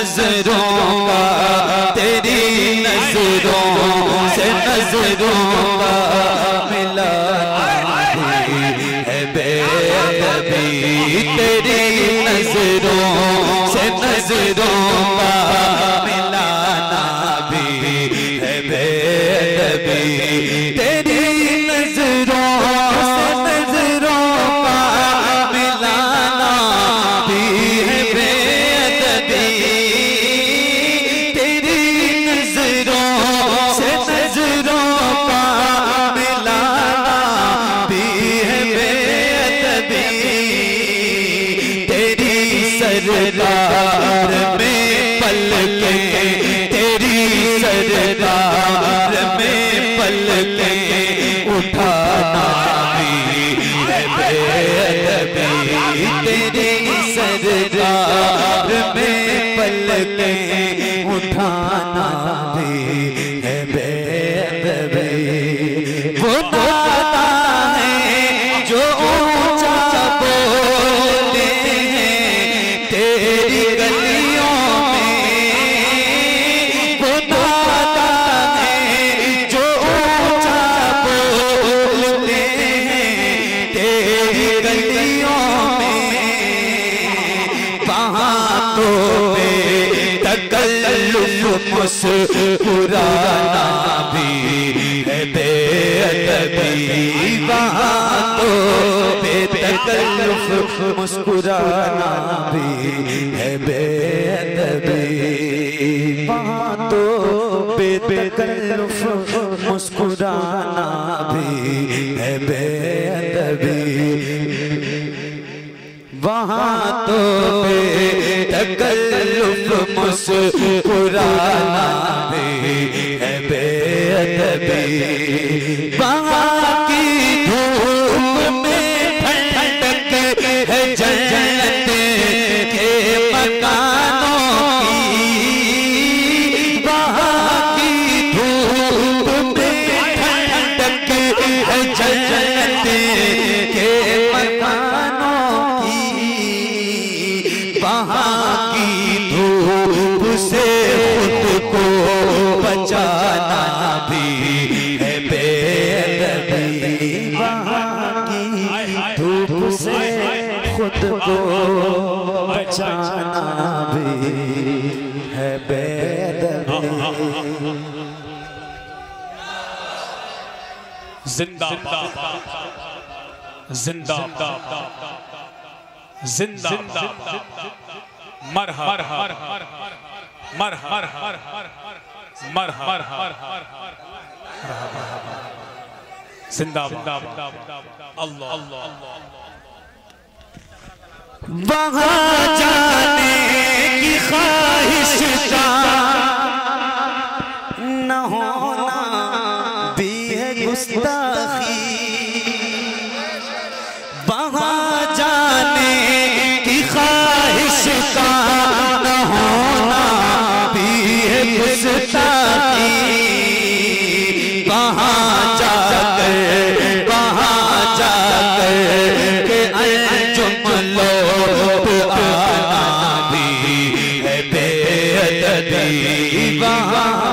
نظروں کا، تیری نظروں سے نظروں کا ملا ہے بے ادبی تیری نظروں سے نظروں کا سردار میں پل کے تیری سردار میں پل کے اٹھانا بھی ہے بے تیری سردار مسکرانا بھی ہے بے ادبی وہاں تو بے تکلف مسکرانا بھی ہے بے ادبی۔ وہاں تو بے تکلف مسکرانا بھی ہے بے ادبی۔ وہاں تو بے تکلف مسکرانا بھی ہے بے ادبی۔ جنت کے مکانوں کی، وہاں کی دھوپ میں ٹھنڈک ہے جنت کے مکانوں کی۔ وہاں کی دھوپ سے خود کو بچانا بھی ہے بے ادبی۔ وہاں کی دھوپ سے خود کو بچانا بھی ہے بے ادبی زندہ زندہ زندہ مرحبا مرحبا مرحبا زندہ اللہ اللہ۔ وہاں جانے کی خواہش کا نہ ہونا بھی ہے گستاخی۔ وہاں جانے کی خواہش کا نہ ہونا بھی ہے گستاخی۔ Ivan